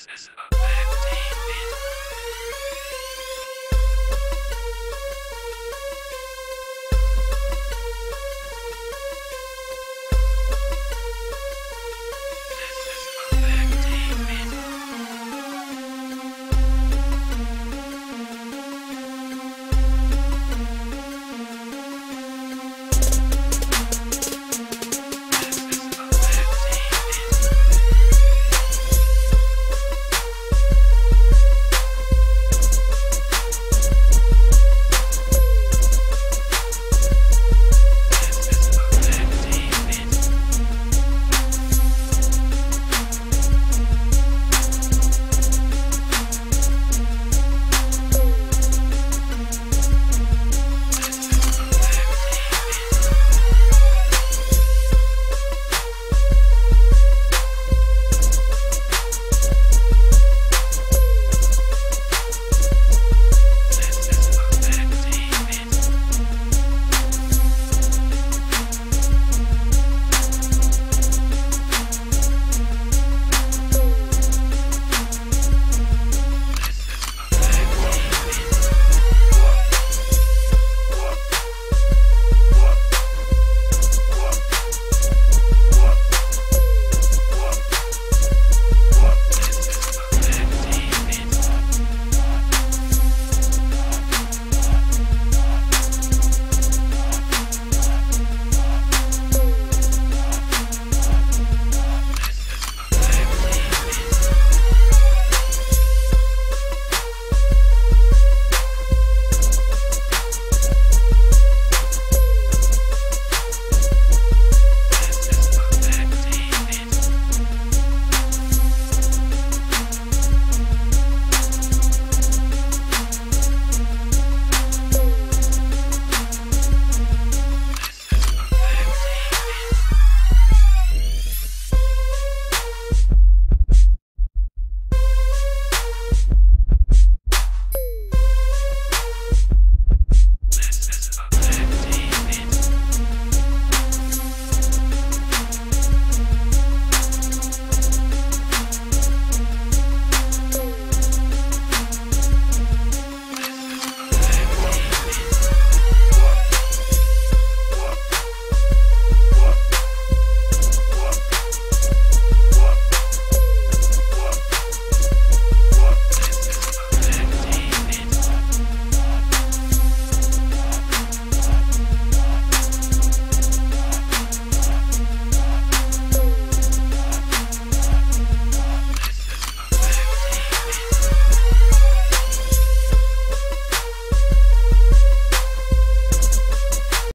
This is a 15 minute.